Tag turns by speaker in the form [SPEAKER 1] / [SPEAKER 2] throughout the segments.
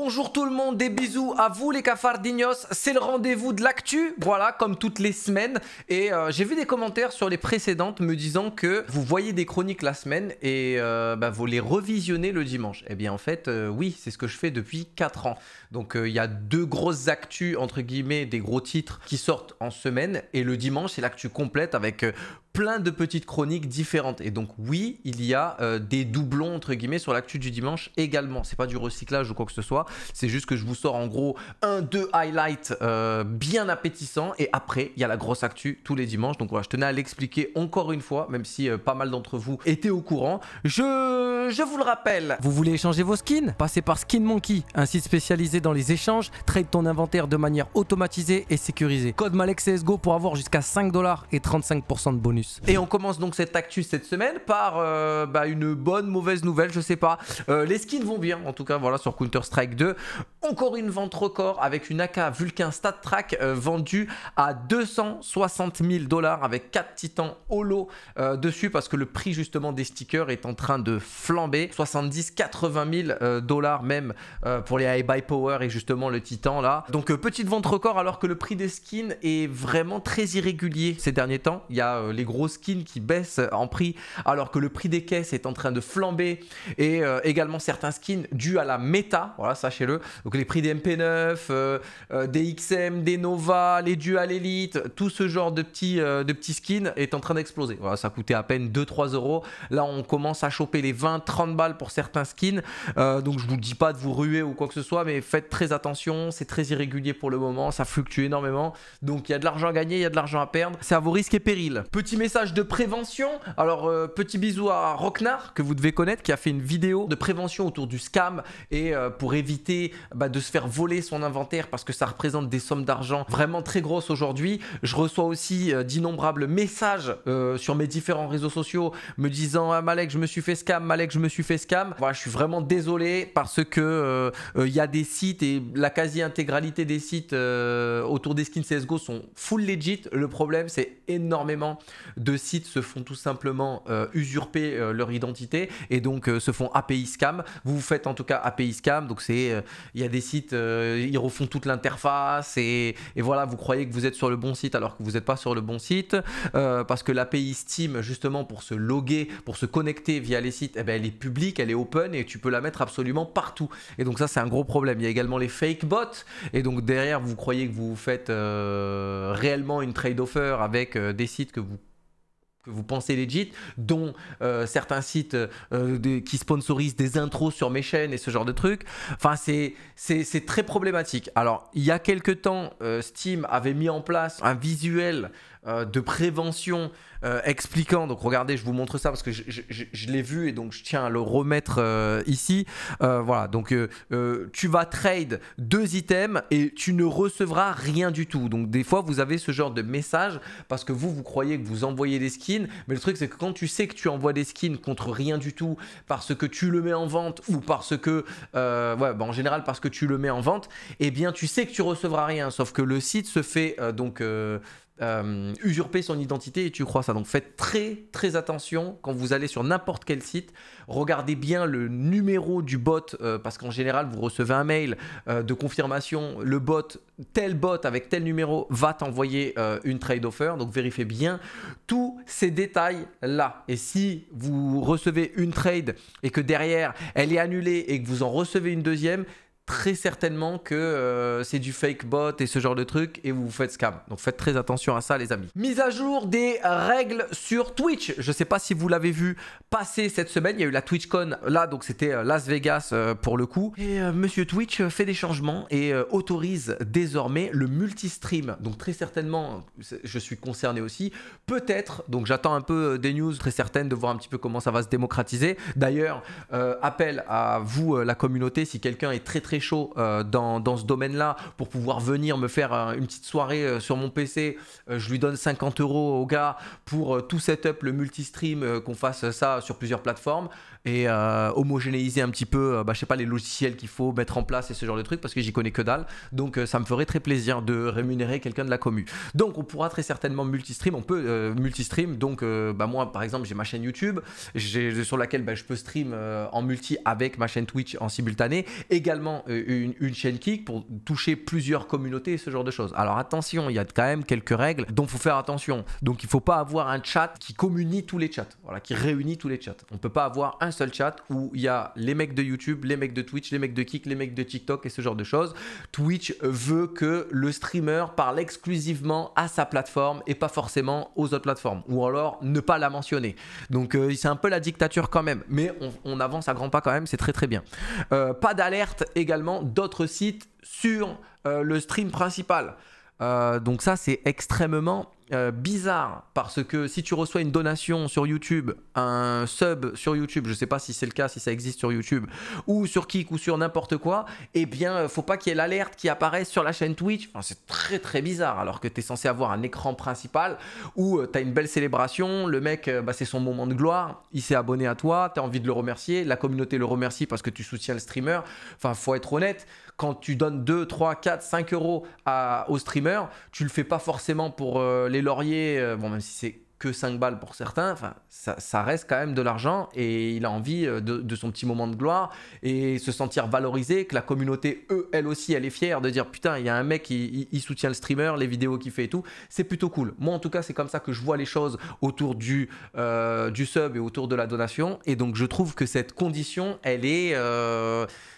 [SPEAKER 1] Bonjour tout le monde, des bisous à vous les cafardignos, c'est le rendez-vous de l'actu, voilà, comme toutes les semaines. Et euh, j'ai vu des commentaires sur les précédentes me disant que vous voyez des chroniques la semaine et euh, bah, vous les revisionnez le dimanche. Eh bien en fait, euh, oui, c'est ce que je fais depuis 4 ans. Donc il y a deux grosses actus, entre guillemets, des gros titres qui sortent en semaine. Et le dimanche, c'est l'actu complète avec plein de petites chroniques différentes. Et donc oui, il y a des doublons, entre guillemets, sur l'actu du dimanche également. C'est pas du recyclage ou quoi que ce soit. C'est juste que je vous sors en gros un, deux highlights euh, bien appétissants. Et après, il y a la grosse actu tous les dimanches. Donc voilà, je tenais à l'expliquer encore une fois, même si euh, pas mal d'entre vous étaient au courant. Je, je vous le rappelle.
[SPEAKER 2] Vous voulez échanger vos skins? Passez par Skin Monkey, un site spécialisé dans les échanges. Trade ton inventaire de manière automatisée et sécurisée. Code Malek CSGO pour avoir jusqu'à 5 dollars et 35% de bonus.
[SPEAKER 1] Et on commence donc cette actu cette semaine par euh, bah, une bonne, mauvaise nouvelle, je sais pas. les skins vont bien, en tout cas, voilà, sur Counter-Strike 2. Encore une vente record avec une AK Vulcan StatTrack euh, vendue à 260 000 dollars avec 4 titans holo euh, dessus parce que le prix justement des stickers est en train de flamber. 70, 80 000 dollars même euh, pour les high buy power et justement le titan là. Donc petite vente record alors que le prix des skins est vraiment très irrégulier ces derniers temps. Il y a les gros skins qui baissent en prix alors que le prix des caisses est en train de flamber et également certains skins dus à la méta. Voilà, sachez-le. Donc les prix des MP9, euh, euh, des XM, des Nova, les Dual Elite, tout ce genre de petits, euh, de petits skins est en train d'exploser. Voilà, ça coûtait à peine 2-3 euros. Là, on commence à choper les 20-30 balles pour certains skins. donc je vous dis pas de vous ruer ou quoi que ce soit, mais faites très attention. C'est très irrégulier pour le moment, ça fluctue énormément. Donc il y a de l'argent à gagner, il y a de l'argent à perdre. C'est à vos risques et périls. Petit message de prévention. Alors petit bisou à Rocknar que vous devez connaître, qui a fait une vidéo de prévention autour du scam et pour éviter bah, de se faire voler son inventaire parce que ça représente des sommes d'argent vraiment très grosses aujourd'hui. Je reçois aussi euh, d'innombrables messages euh, sur mes différents réseaux sociaux me disant ah, Malek, je me suis fait scam, Malek, je me suis fait scam. Je suis vraiment désolé parce que euh, il y a des sites et la quasi-intégralité des sites autour des skins CSGO sont full legit. Le problème, c'est énormément de sites se font tout simplement usurper leur identité et donc se font API scam. Vous vous faites en tout cas API scam, donc c'est il y a des sites, euh, ils refont toute l'interface et, voilà, vous croyez que vous êtes sur le bon site alors que vous n'êtes pas sur le bon site euh, parce que l'API Steam, justement, pour se loguer, pour se connecter via les sites, eh ben, elle est publique, elle est open et tu peux la mettre absolument partout. Et donc, ça, c'est un gros problème. Il y a également les fake bots et donc derrière, vous croyez que vous faites euh, réellement une trade offer avec des sites que vous vous pensez legit, dont euh, certains sites euh, qui sponsorisent des intros sur mes chaînes et ce genre de trucs. Enfin, c'est, très problématique. Alors, il y a quelques temps, euh, Steam avait mis en place un visuel de prévention euh, expliquant. Donc regardez, je vous montre ça parce que je, l'ai vu et donc je tiens à le remettre euh, ici. Euh, voilà, donc tu vas trade deux items et tu ne recevras rien du tout. Donc des fois, vous avez ce genre de message parce que vous, vous croyez que vous envoyez des skins, mais le truc c'est que quand tu sais que tu envoies des skins contre rien du tout parce que tu le mets en vente ou parce que, ouais, bah, en général parce que tu le mets en vente, eh bien tu sais que tu recevras rien. Sauf que le site se fait donc euh, usurper son identité et tu crois ça. Donc faites très très attention quand vous allez sur n'importe quel site. Regardez bien le numéro du bot euh, parce qu'en général vous recevez un mail euh, de confirmation. Le bot, tel bot avec tel numéro va t'envoyer une trade offer. Donc vérifiez bien tous ces détails là. Et si vous recevez une trade et que derrière elle est annulée et que vous en recevez une deuxième, très certainement que euh, c'est du fake bot et ce genre de truc et vous vous faites scam. Donc faites très attention à ça les amis. Mise à jour des règles sur Twitch. Je sais pas si vous l'avez vu passer cette semaine, il y a eu la TwitchCon là donc c'était euh, Las Vegas euh, pour le coup et monsieur Twitch fait des changements et autorise désormais le multi-stream. Donc très certainement je suis concerné aussi. Peut-être donc j'attends un peu des news très certaines de voir un petit peu comment ça va se démocratiser. D'ailleurs, appel à vous la communauté si quelqu'un est très très chaud euh, dans, ce domaine-là pour pouvoir venir me faire une petite soirée euh, sur mon PC. Euh, je lui donne 50 euros au gars pour tout setup, le multi-stream, qu'on fasse ça sur plusieurs plateformes et homogénéiser un petit peu, bah, je sais pas, les logiciels qu'il faut mettre en place et ce genre de trucs parce que j'y connais que dalle. Donc ça me ferait très plaisir de rémunérer quelqu'un de la commu. Donc on pourra très certainement multistream, on peut multistream. Donc bah, moi par exemple j'ai ma chaîne YouTube sur laquelle bah, je peux stream en multi avec ma chaîne Twitch en simultané. Également une, chaîne Kick pour toucher plusieurs communautés et ce genre de choses. Alors attention, il y a quand même quelques règles dont faut faire attention. Donc il faut pas avoir un chat qui communie tous les chats, voilà, qui réunit tous les chats. On peut pas avoir un seul chat où il y a les mecs de YouTube, les mecs de Twitch, les mecs de Kik, les mecs de TikTok et ce genre de choses. Twitch veut que le streamer parle exclusivement à sa plateforme et pas forcément aux autres plateformes, ou alors ne pas la mentionner. Donc euh, c'est un peu la dictature quand même, mais on, avance à grands pas quand même, c'est très très bien. Euh, pas d'alerte également d'autres sites sur euh, le stream principal. Donc ça, c'est extrêmement euh, bizarre parce que si tu reçois une donation sur YouTube, un sub sur YouTube, je sais pas si c'est le cas, si ça existe sur YouTube, ou sur Kik ou sur n'importe quoi, eh bien, euh, faut pas qu'il y ait l'alerte qui apparaisse sur la chaîne Twitch. C'est très très bizarre alors que tu es censé avoir un écran principal où tu as une belle célébration, le mec, bah, c'est son moment de gloire, il s'est abonné à toi, tu as envie de le remercier, la communauté le remercie parce que tu soutiens le streamer. Enfin, faut être honnête quand tu donnes 2, 3, 4, 5 euros à, aux streamers, tu le fais pas forcément pour euh, les lauriers, euh, bon, même si c'est que 5 balles pour certains, enfin, ça, reste quand même de l'argent et il a envie euh, de, son petit moment de gloire et se sentir valorisé, que la communauté, eux, elle aussi, elle est fière de dire putain, il y a un mec qui soutient le streamer, les vidéos qu'il fait et tout. C'est plutôt cool. Moi, en tout cas, c'est comme ça que je vois les choses autour du, du sub et autour de la donation. Et donc, je trouve que cette condition, elle est.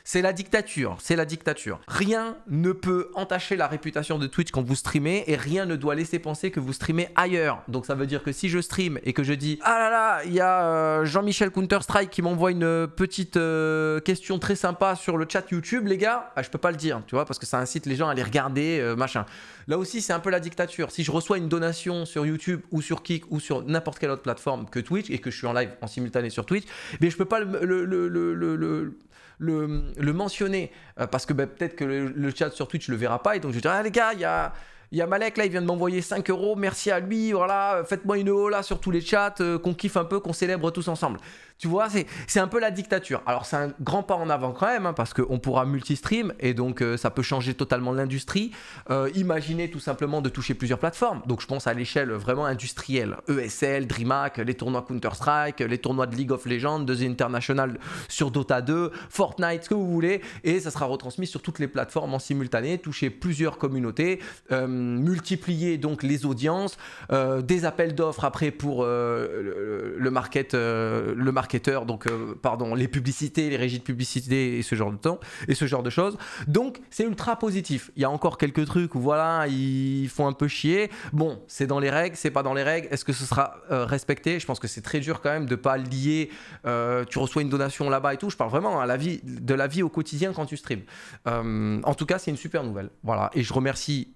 [SPEAKER 1] C'est la dictature, c'est la dictature. Rien ne peut entacher la réputation de Twitch quand vous streamez et rien ne doit laisser penser que vous streamez ailleurs. Donc ça veut dire que si je stream et que je dis ah là là, il y a euh, Jean-Michel Counter-Strike qui m'envoie une petite euh, question très sympa sur le chat YouTube, les gars, ah, je peux pas le dire, tu vois, parce que ça incite les gens à aller regarder, euh, machin. Là aussi, c'est un peu la dictature. Si je reçois une donation sur YouTube ou sur Kik ou sur n'importe quelle autre plateforme que Twitch et que je suis en live en simultané sur Twitch, mais eh je peux pas le, le, le le, mentionner euh, parce que bah, peut-être que le, chat sur Twitch le verra pas et donc je dire ah les gars il y a il y a Malek là, il vient de m'envoyer 5 euros, merci à lui, voilà, faites-moi une là sur tous les chats, euh, qu'on kiffe un peu, qu'on célèbre tous ensemble. Tu vois, c'est un peu la dictature. Alors c'est un grand pas en avant quand même, hein, parce qu'on pourra multi-stream et donc euh, ça peut changer totalement l'industrie. Euh, imaginez tout simplement de toucher plusieurs plateformes. Donc je pense à l'échelle vraiment industrielle. ESL, DreamHack, les tournois Counter-Strike, les tournois de League of Legends, The International sur Dota 2, Fortnite, ce que vous voulez. Et ça sera retransmis sur toutes les plateformes en simultané, toucher plusieurs communautés, euh, multiplier donc les audiences, des appels d'offres après pour le, market, le market donc euh, pardon, les publicités, les régies de publicité et ce genre de temps et ce genre de choses. Donc c'est ultra positif. Il y a encore quelques trucs où voilà, ils font un peu chier. Bon, c'est dans les règles, c'est pas dans les règles. Est-ce que ce sera euh, respecté? Je pense que c'est très dur quand même de pas lier. Euh, tu reçois une donation là-bas et tout. Je parle vraiment vie, de la vie au quotidien quand tu streams. en tout cas, c'est une super nouvelle. Voilà, et je remercie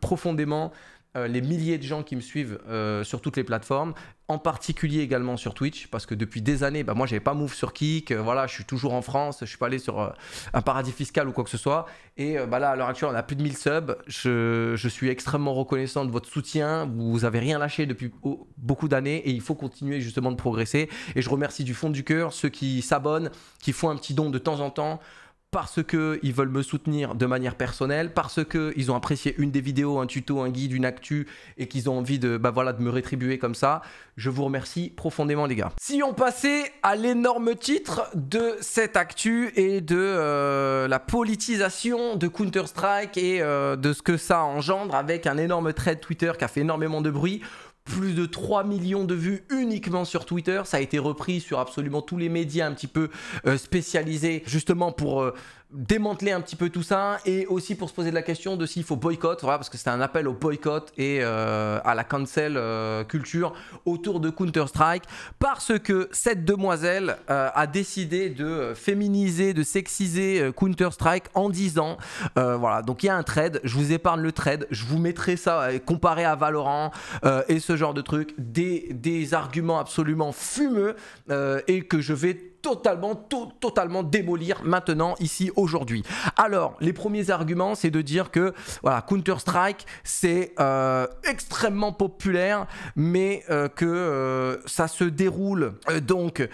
[SPEAKER 1] profondément les milliers de gens qui me suivent sur toutes les plateformes en particulier également sur Twitch, parce que depuis des années, bah moi j'avais pas move sur Kik, euh, voilà, je suis toujours en France, je suis pas allé sur euh, un paradis fiscal ou quoi que ce soit, et euh, bah là à l'heure actuelle on a plus de 1000 subs, je, je, suis extrêmement reconnaissant de votre soutien, vous avez rien lâché depuis beaucoup d'années et il faut continuer justement de progresser, et je remercie du fond du cœur ceux qui s'abonnent, qui font un petit don de temps en temps, parce qu'ils veulent me soutenir de manière personnelle, parce qu'ils ont apprécié une des vidéos, un tuto, un guide, une actu, et qu'ils ont envie de, bah voilà, de me rétribuer comme ça. Je vous remercie profondément les gars. Si on passait à l'énorme titre de cette actu et de euh, la politisation de Counter-Strike et euh, de ce que ça engendre avec un énorme thread Twitter qui a fait énormément de bruit plus de 3 millions de vues uniquement sur Twitter. Ça a été repris sur absolument tous les médias un petit peu euh, spécialisés justement pour euh, démanteler un petit peu tout ça et aussi pour se poser la question de s'il faut boycott, voilà, parce que c'était un appel au boycott et euh, à la cancel euh, culture autour de Counter-Strike, parce que cette demoiselle euh, a décidé de féminiser, de sexiser Counter-Strike en disant, voilà, donc il y a un trade, je vous épargne le trade, je vous mettrai ça comparé à Valorant et ce genre de trucs, des, des arguments absolument fumeux et que je vais totalement, totalement démolir maintenant, ici, aujourd'hui. Alors, les premiers arguments, c'est de dire que voilà, Counter-Strike, c'est euh, extrêmement populaire, mais euh, que euh, ça se déroule donc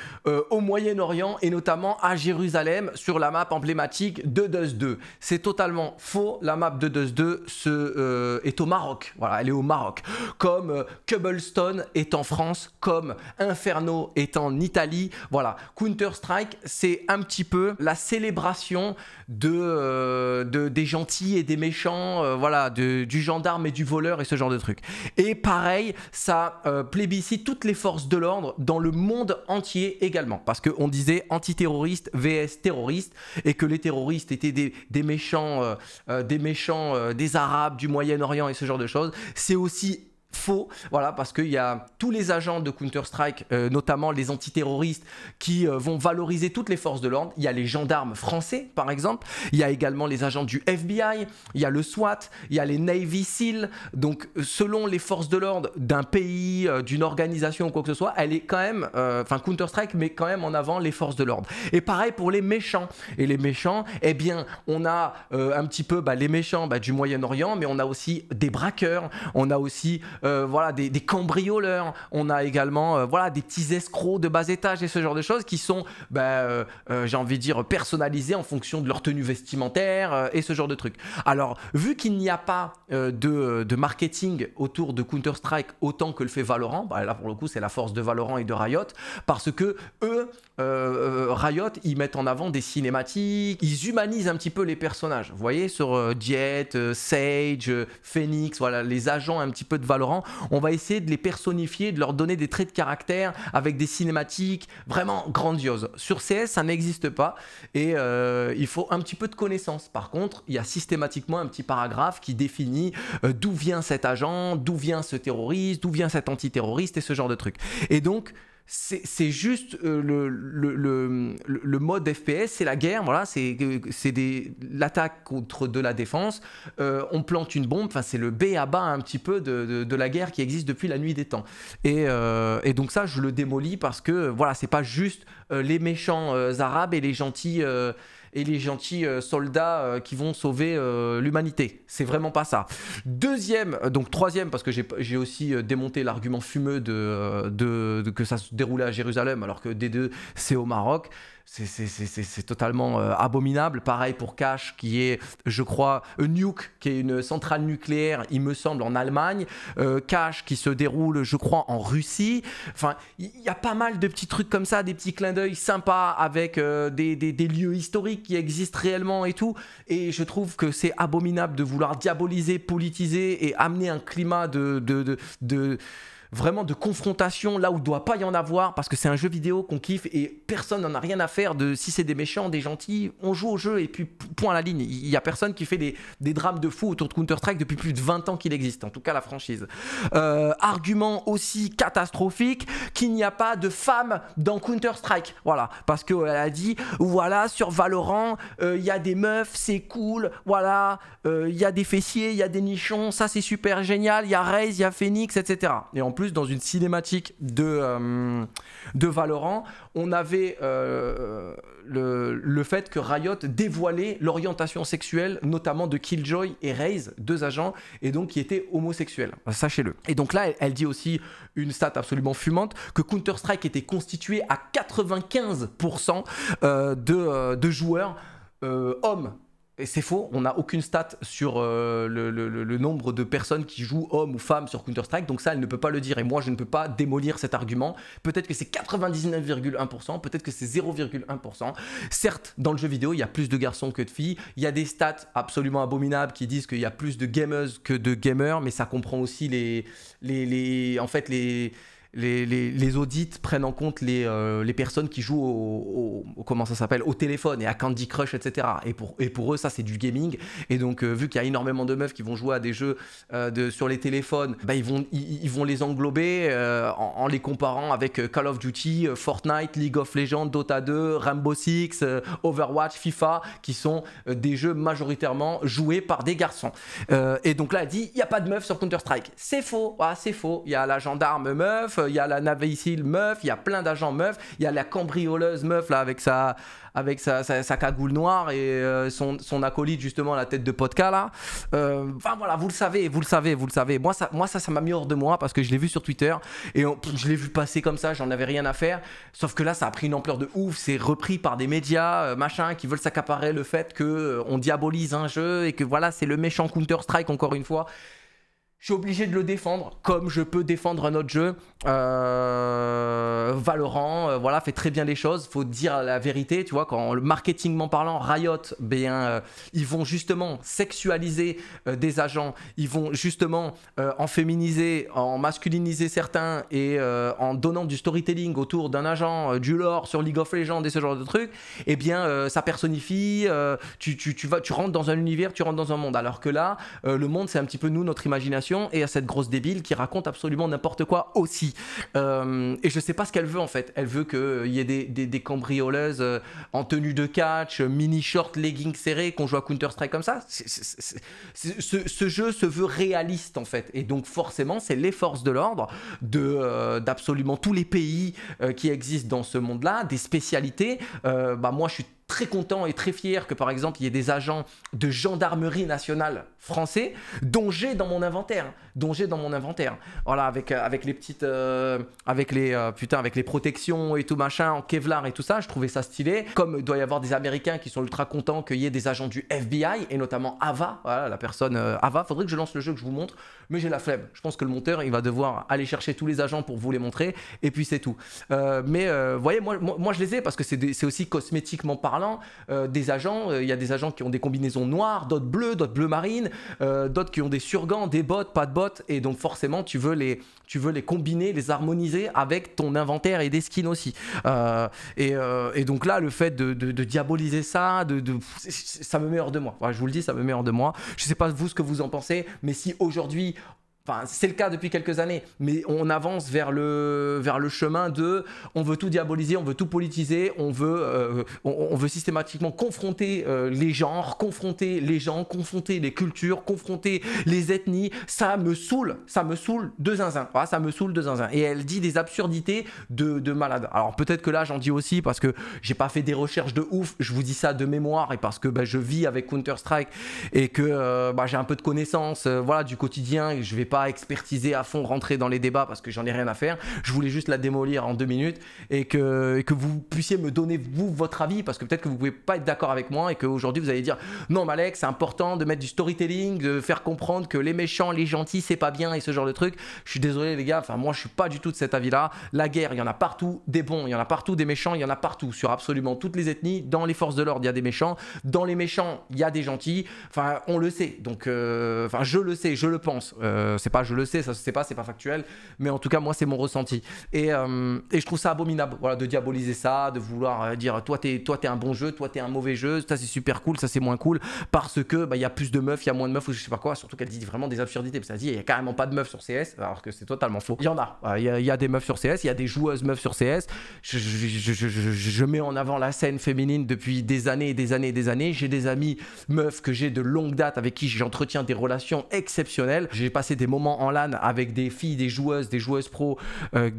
[SPEAKER 1] au Moyen-Orient et notamment à Jérusalem sur la map emblématique de Dust 2. C'est totalement faux. La map de Dust 2 se, est au Maroc. Voilà, elle est au Maroc. Comme Cobblestone est en France, comme Inferno est en Italie. Voilà, Counter-Strike, c'est un petit peu la célébration de, de des gentils et des méchants, voilà, du gendarme et du voleur et ce genre de trucs. Et pareil, ça euh, plébiscite toutes les forces de l'ordre dans le monde entier également. Parce qu'on disait antiterroriste vs terroriste et que les terroristes étaient des, méchants, euh, euh, des méchants des Arabes, du Moyen-Orient et ce genre de choses. C'est aussi faux, voilà, parce qu'il y a tous les agents de Counter-Strike, euh, notamment les antiterroristes, qui euh, vont valoriser toutes les forces de l'ordre. Il y a les gendarmes français, par exemple. Il y a également les agents du FBI. Il y a le SWAT. Il y a les Navy SEAL. Donc, selon les forces de l'ordre d'un pays, euh, d'une organisation ou quoi que ce soit, elle est quand même, enfin, Counter-Strike met quand même en avant les forces de l'ordre. Et pareil pour les méchants. Et les méchants, eh bien, on a un petit peu bah, les méchants bah, du Moyen-Orient, mais on a aussi des braqueurs. On a aussi euh, voilà, des, cambrioleurs, on a également euh, voilà, des petits escrocs de bas étage et ce genre de choses qui sont, bah, euh, j'ai envie de dire, personnalisés en fonction de leur tenue vestimentaire et ce genre de trucs. Alors, vu qu'il n'y a pas de, marketing autour de Counter-Strike autant que le fait Valorant, bah, là pour le coup c'est la force de Valorant et de Riot, parce que eux, Riot, ils mettent en avant des cinématiques, ils humanisent un petit peu les personnages. Vous voyez, sur Jet, Sage, Phoenix, voilà, les agents un petit peu de Valorant, on va essayer de les personnifier, de leur donner des traits de caractère avec des cinématiques vraiment grandioses. Sur CS, ça n'existe pas et euh, il faut un petit peu de connaissance. Par contre, il y a systématiquement un petit paragraphe qui définit euh, d'où vient cet agent, d'où vient ce terroriste, d'où vient cet antiterroriste et ce genre de trucs. Et donc, c'est juste euh, le, mode FPS, c'est la guerre, voilà, c'est l'attaque contre de la défense, euh, on plante une bombe, c'est le B à bas un petit peu de, la guerre qui existe depuis la nuit des temps. Et, euh, et donc ça, je le démolis parce que voilà, c'est pas juste les méchants arabes et les gentils et les gentils euh, soldats euh, qui vont sauver euh, l'humanité. C'est vraiment pas ça. Deuxième, donc troisième, parce que j'ai aussi démonté l'argument fumeux de, que ça se déroulait à Jérusalem alors que D2 c'est au Maroc c'est totalement euh, abominable. Pareil pour Cash, qui est, je crois, Nuke, qui est une centrale nucléaire, il me semble, en Allemagne. Euh, Cash, qui se déroule, je crois, en Russie. Enfin, il y, a pas mal de petits trucs comme ça, des petits clins d'œil sympas avec euh, des, lieux historiques qui existent réellement et tout. Et je trouve que c'est abominable de vouloir diaboliser, politiser et amener un climat de, vraiment de confrontation là où il doit pas y en avoir parce que c'est un jeu vidéo qu'on kiffe et personne n'en a rien à faire de si c'est des méchants, des gentils, on joue au jeu et puis point à la ligne. Il y a personne qui fait des, drames de fou autour de Counter-Strike depuis plus de 20 ans qu'il existe, en tout cas la franchise. Euh, argument aussi catastrophique qu'il n'y a pas de femmes dans Counter-Strike. Voilà, parce qu'elle a dit voilà, sur Valorant, euh, il y a des meufs, c'est cool, voilà, euh, il y a des fessiers, il y a des nichons, ça c'est super génial, il y a Raze, il y a Phoenix, etc. Et en plus, dans une cinématique de, euh, de Valorant, on avait euh, le, le, fait que Riot dévoilait l'orientation sexuelle, notamment de Killjoy et Raze, deux agents, et donc qui étaient homosexuels. Sachez-le. Et donc là, elle, dit aussi une stat absolument fumante que Counter-Strike était constitué à 95% euh, de, de joueurs hommes c'est faux, on n'a aucune stat sur euh, le, nombre de personnes qui jouent hommes ou femmes sur Counter-Strike, donc ça, elle ne peut pas le dire. Et moi, je ne peux pas démolir cet argument. Peut-être que c'est 99,1%, peut-être que c'est 0,1%. Certes, dans le jeu vidéo, il y a plus de garçons que de filles. Il y a des stats absolument abominables qui disent qu'il y a plus de gamers que de gamers, mais ça comprend aussi les, les, les en fait, les les, audits prennent en compte les, euh, personnes qui jouent au, comment ça au téléphone et à Candy Crush etc et pour, eux ça c'est du gaming. Et donc euh, vu qu'il y a énormément de meufs qui vont jouer à des jeux euh, sur les téléphones bah, ils, vont, ils, vont les englober en, les comparant avec Call of Duty Fortnite League of Legends Dota 2 Rainbow Six Overwatch FIFA qui sont des jeux majoritairement joués par des garçons. Et donc là elle dit il n'y a pas de meufs sur Counter Strike c'est faux. Ah, c'est faux. Il y a la gendarme meuf il y a la Navy meuf, il y a plein d'agents meufs, il y a la cambrioleuse meuf là avec sa avec sa, sa, cagoule noire et euh, son, son, acolyte justement la tête de Podka là. Euh, enfin voilà, vous le savez, vous le savez, vous le savez. Moi ça, moi ça, ça m'a mis hors de moi parce que je l'ai vu sur Twitter et je l'ai vu passer comme ça, j'en avais rien à faire. Sauf que là, ça a pris une ampleur de ouf. C'est repris par des médias, euh, machin, qui veulent s'accaparer le fait que on diabolise un jeu et que voilà, c'est le méchant Counter Strike encore une fois je suis obligé de le défendre comme je peux défendre un autre jeu. Euh, Valorant, euh, voilà, fait très bien les choses. Faut dire la vérité, tu vois, quand marketingment parlant, Riot, bien, euh, ils vont justement sexualiser des agents, ils vont justement en féminiser, en masculiniser certains et en donnant du storytelling autour d'un agent, du lore sur League of Legends et ce genre de trucs. Eh bien, ça personnifie. Tu, tu, tu, vas, tu rentres dans un univers, tu rentres dans un monde. Alors que là, le monde, c'est un petit peu nous, notre imagination et à cette grosse débile qui raconte absolument n'importe quoi aussi. Euh, et je sais pas ce qu'elle veut en fait. Elle veut qu'il y ait des, cambrioleuses euh, en tenue de catch, mini short, leggings serrés, qu'on joue à Counter-Strike comme ça. ce, jeu se veut réaliste en fait. Et donc forcément, c'est les forces de l'ordre euh, d'absolument tous les pays qui existent dans ce monde-là, des spécialités. bah moi, je suis très content et très fier que par exemple il y ait des agents de gendarmerie nationale français dont j'ai dans mon inventaire dont j'ai dans mon inventaire. Voilà avec euh, avec les petites euh, avec les euh, putain avec les protections et tout machin en Kevlar et tout ça je trouvais ça stylé. Comme il doit y avoir des américains qui sont ultra contents qu'il y ait des agents du FBI et notamment Ava voilà la personne Ava. Faudrait que je lance le jeu que je vous montre mais j'ai la flemme. Je pense que le monteur il va devoir aller chercher tous les agents pour vous les montrer et puis c'est tout. Mais voyez moi, moi, je les ai parce que c'est aussi cosmétiquement parlant euh, des agents, euh, il y a des agents qui ont des combinaisons noires, d'autres bleues, d'autres bleu marine, euh, d'autres qui ont des surgants, des bottes, pas de bottes, et donc forcément tu veux les, tu veux les combiner, les harmoniser avec ton inventaire et des skins aussi. Et, donc là, le fait de, diaboliser ça, de, ça me met hors de moi. je vous le dis, ça me met hors de moi. Je sais pas vous ce que vous en pensez, mais si aujourd'hui C'est le cas depuis quelques années, mais on avance vers le, chemin de on veut tout diaboliser, on veut tout politiser, on veut, euh, systématiquement confronter euh, les genres, confronter les gens, confronter les cultures, confronter les ethnies. Ça me saoule, ça me saoule de zinzin. Ça me saoule. Et elle dit des absurdités de, de malade. Alors peut-être que là j'en dis aussi parce que j'ai pas fait des recherches de ouf, je vous dis ça de mémoire et parce que bah, je vis avec Counter-Strike et que euh, bah, j'ai un peu de connaissances voilà, du quotidien et je vais pas expertiser à fond, rentrer dans les débats parce que j'en ai rien à faire. Je voulais juste la démolir en deux minutes et que, que vous puissiez me donner vous votre avis parce que peut-être que vous pouvez pas être d'accord avec moi et qu'aujourd'hui vous allez dire non Malek c'est important de mettre du storytelling, de faire comprendre que les méchants, les gentils c'est pas bien et ce genre de truc. Je suis désolé les gars, enfin moi je suis pas du tout de cet avis là. La guerre il y en a partout, des bons, il y en a partout, des méchants, il y en a partout sur absolument toutes les ethnies. Dans les forces de l'ordre il y a des méchants, dans les méchants il y a des gentils. Enfin on le sait donc euh, enfin je le sais, je le pense. Euh, pas, je le sais, ça se sait pas, c'est pas factuel, mais en tout cas, moi, c'est mon ressenti. Et, euh, et, je trouve ça abominable, voilà, de diaboliser ça, de vouloir euh, dire, toi, t'es, toi, t'es un bon jeu, toi, t'es un mauvais jeu, ça, c'est super cool, ça, c'est moins cool, parce que, bah, il y a plus de meufs, il y a moins de meufs, ou je sais pas quoi, surtout qu'elle dit vraiment des absurdités, ça dit, il y a carrément pas de meufs sur CS, alors que c'est totalement faux. Il y en a, il y, a des meufs sur CS, il y a des joueuses meufs sur CS, je, je, je, je, mets en avant la scène féminine depuis des années et des années et des années, j'ai des amis meufs que j'ai de longue date avec qui j'entretiens des relations exceptionnelles, j'ai passé des moments en LAN avec des filles, des joueuses, des joueuses pro euh,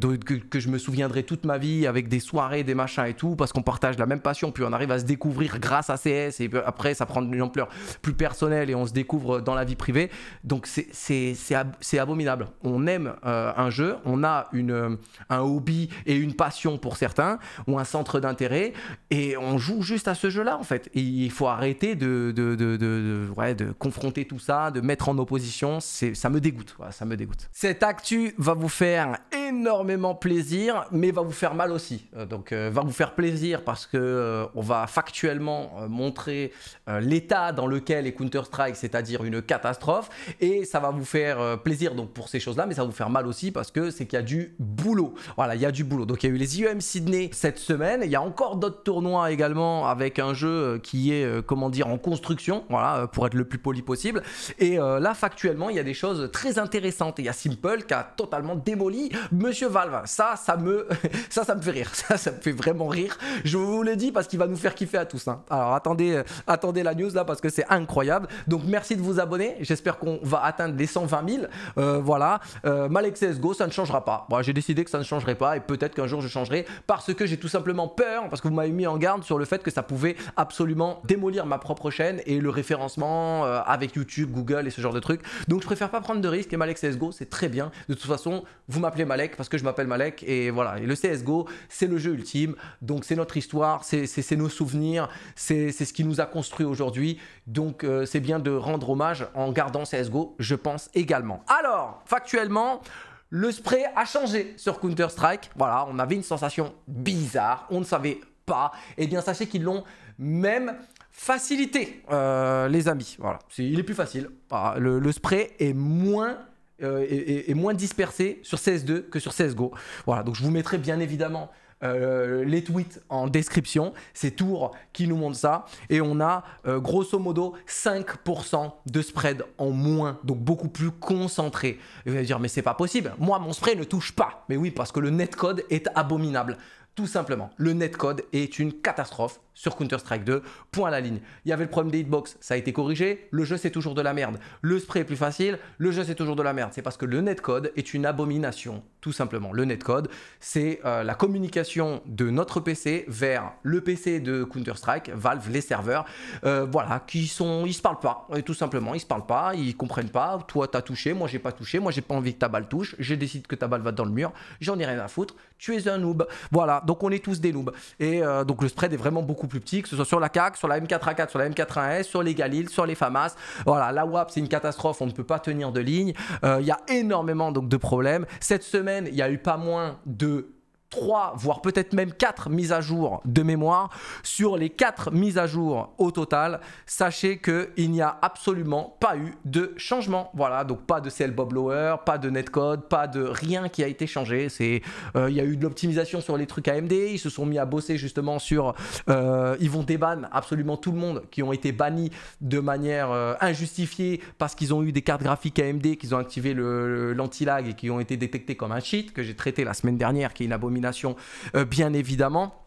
[SPEAKER 1] que, je me souviendrai toute ma vie, avec des soirées, des machins et tout, parce qu'on partage la même passion, puis on arrive à se découvrir grâce à CS, et après ça prend une ampleur plus personnelle et on se découvre dans la vie privée. Donc c'est abominable. On aime euh, un jeu, on a une, un hobby et une passion pour certains, ou un centre d'intérêt, et on joue juste à ce jeu-là en fait. Il faut arrêter de, de, de, de, de confronter tout ça, de mettre en opposition, ça me dégoûte, ça me dégoûte. Cette actu va vous faire énormément plaisir, mais va vous faire mal aussi. Euh, donc, euh, va vous faire plaisir parce que euh, on va factuellement montrer l'état dans lequel est Counter Strike, c'est-à-dire une catastrophe, et ça va vous faire plaisir donc pour ces choses-là, mais ça va vous faire mal aussi parce que c'est qu'il y a du boulot. Voilà, il y a du boulot. Donc, il y a eu les IEM Sydney cette semaine. Il y a encore d'autres tournois également avec un jeu qui est, comment dire, en construction. Voilà, pour être le plus poli possible. Et là, factuellement, il y a des choses très très intéressantes. Et il y a Simple qui a totalement démoli Monsieur Valve. Ça, ça me, ça, ça me fait rire. Ça, ça me fait vraiment rire. Je vous l'ai dit parce qu'il va nous faire kiffer à tous. Hein. Alors attendez, euh, attendez la news là parce que c'est incroyable. Donc merci de vous abonner. J'espère qu'on va atteindre les 120 000. Euh, voilà. Euh, Malek CSGO, ça ne changera pas. Bon, j'ai décidé que ça ne changerait pas et peut-être qu'un jour je changerai parce que j'ai tout simplement peur parce que vous m'avez mis en garde sur le fait que ça pouvait absolument démolir ma propre chaîne et le référencement euh, avec YouTube, Google et ce genre de trucs. Donc je préfère pas prendre de risques et Malek CSGO c'est très bien. De toute façon, vous m'appelez Malek parce que je m'appelle Malek et voilà. Et le CSGO c'est le jeu ultime. Donc c'est notre histoire, c'est nos souvenirs, c'est ce qui nous a construit aujourd'hui. Donc euh, c'est bien de rendre hommage en gardant CSGO, je pense également. Alors, factuellement, le spray a changé sur Counter-Strike. Voilà, on avait une sensation bizarre, on ne savait pas. Eh bien, sachez qu'ils l'ont même facilité, euh, les amis. Voilà, il est plus facile. le, spray est moins euh, moins dispersé sur CS2 que sur CSGO. Voilà, donc je vous mettrai bien évidemment euh, les tweets en description. C'est Tour qui nous montre ça. Et on a grosso modo 5% de spread en moins, donc beaucoup plus concentré. vous allez dire, mais c'est pas possible. Moi, mon spread ne touche pas. Mais oui, parce que le netcode est abominable. Tout simplement, le netcode est une catastrophe sur Counter-Strike 2, point à la ligne. Il y avait le problème des hitbox, ça a été corrigé, le jeu c'est toujours de la merde. Le spray est plus facile, le jeu c'est toujours de la merde. C'est parce que le netcode est une abomination, tout simplement. Le netcode, c'est euh, la communication de notre PC vers le PC de Counter-Strike, Valve, les serveurs, euh, voilà, qui sont, ils se parlent pas, tout simplement, ils se parlent pas, ils comprennent pas. Toi t'as touché, moi j'ai pas touché, moi j'ai pas envie que ta balle touche, je décide que ta balle va dans le mur, j'en ai rien à foutre, tu es un noob. Voilà, donc on est tous des noobs. Et euh, donc le spread est vraiment beaucoup plus petit, que ce soit sur la CAC, sur la M4A4, sur la M4A1S, sur les Galil, sur les FAMAS. Voilà, la WAP, c'est une catastrophe, on ne peut pas tenir de ligne. Euh, il y a énormément donc, de problèmes. Cette semaine, il y a eu pas moins de 3, voire peut-être même 4 mises à jour de mémoire. Sur les 4 mises à jour au total, sachez qu'il n'y a absolument pas eu de changement. Voilà, donc pas de CL Bob Lower, pas de netcode, pas de rien qui a été changé. Euh, il y a eu de l'optimisation sur les trucs AMD. Ils se sont mis à bosser justement sur. Euh, ils vont déban absolument tout le monde qui ont été bannis de manière euh, injustifiée parce qu'ils ont eu des cartes graphiques AMD, qu'ils ont activé l'anti-lag et qui ont été détectés comme un cheat que j'ai traité la semaine dernière, qui est une euh, bien évidemment.